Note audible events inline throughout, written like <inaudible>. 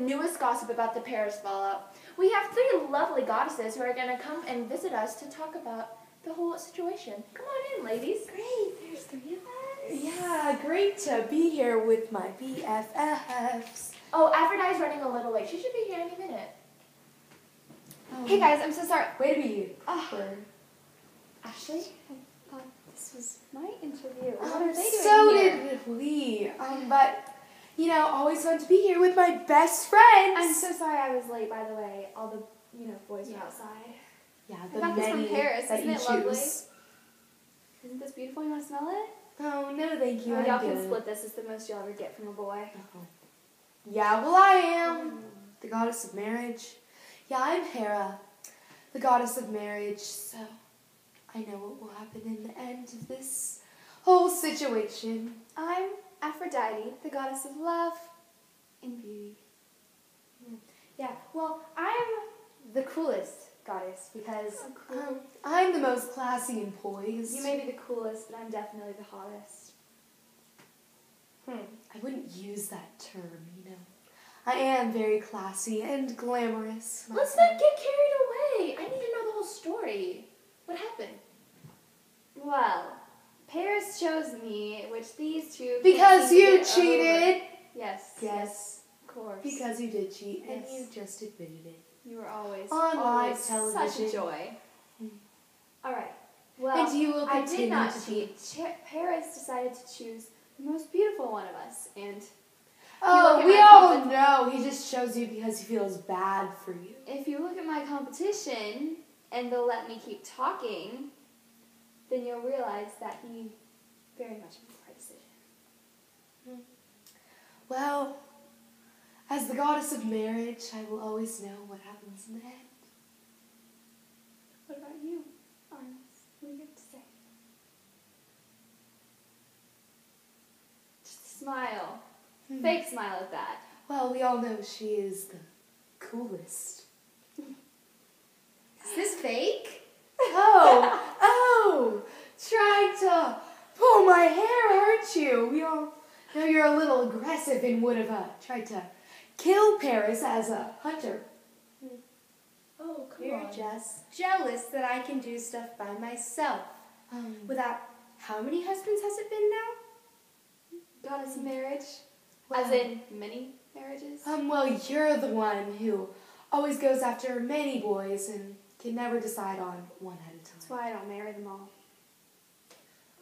newest gossip about the Paris fallout. We have three lovely goddesses who are going to come and visit us to talk about the whole situation. Come on in, ladies. Great, there's three of us. Yeah, great to be here with my BFFs. Oh, Aphrodite's running a little late. She should be here any minute. Oh, Hey guys, I'm so sorry. Way to be Ah. awkward. Ashley? I thought this was my interview. What Um, are they doing so here? did we. Um, but you know, always fun to be here with my best friends. I'm so sorry I was late. By the way, all the you know boys Yeah. were outside. yeah, I the got this from many Paris. that Isn't you it choose. lovely? Isn't this beautiful? You want to smell it? Oh no, thank you. Oh, y'all can split this. It's the most you'll ever get from a boy. Oh. Yeah, well I am the goddess of marriage. Yeah, I'm Hera, the goddess of marriage. So I know what will happen in the end of this whole situation. I'm Aphrodite, the goddess of love and beauty. Yeah, well, I'm the coolest goddess because Um, I'm the most classy and poised. you may be the coolest, but I'm definitely the hottest. Hmm, I wouldn't use that term, you know. I am very classy and glamorous. Let's not get carried away. I need to know the whole story. What happened? Well, Paris chose me, which these two Because you cheated. Yes. Yes, Of course. because you did cheat, and you just admitted it. you were always On live always Such a joy. Hmm. All right. Well, and you will I did not to cheat. Cha- Paris decided to choose the most beautiful one of us, and Oh, we all compet- know. He just chose you because he feels bad for you. if you look at my competition and they'll let me keep talking, then you'll realize that he very much the right decision. Well, as the goddess of marriage, I will always know what happens in the end. What about you, Arms? What do you have to say? Just smile. Hmm. Fake smile at that. Well, we all know she is the coolest. <laughs> Is this fake? <laughs> Oh, oh, trying to pull my hair, aren't you? We all know you're a little aggressive and would have uh, tried to kill Paris as a hunter. Oh, come You're on. just jealous that I can do stuff by myself. Um, Without how many husbands has it been now? Goddess of marriage? Well- As in many marriages? um, well, you're the one who always goes after many boys and can never decide on one at a time. That's why I don't marry them all.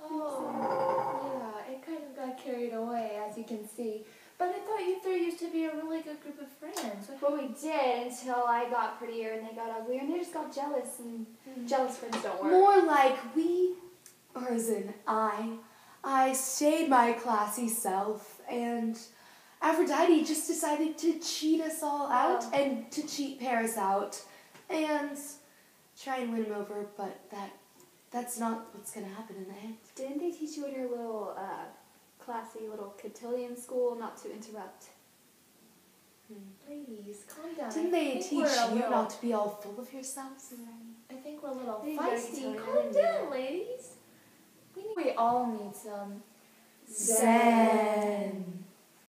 Oh, yeah, it kind of got carried away, as you can see. But I thought you three used to be a really good group of friends. What we did until I got prettier and they got uglier and they just got jealous and jealous friends don't work. More like we, or as in I, I stayed my classy self, and Aphrodite just decided to cheat us all out Oh. and to cheat Paris out, and try and win him over. But that, that's not what's gonna happen in the end. Didn't they teach you in your little uh, classy little cotillion school not to interrupt? Hmm, ladies, calm down. Didn't I they think teach we're a you little- not to be all full of yourselves? I think we're a little They gotta feisty. you Calm to down, ladies. We, need, we all need some Zen.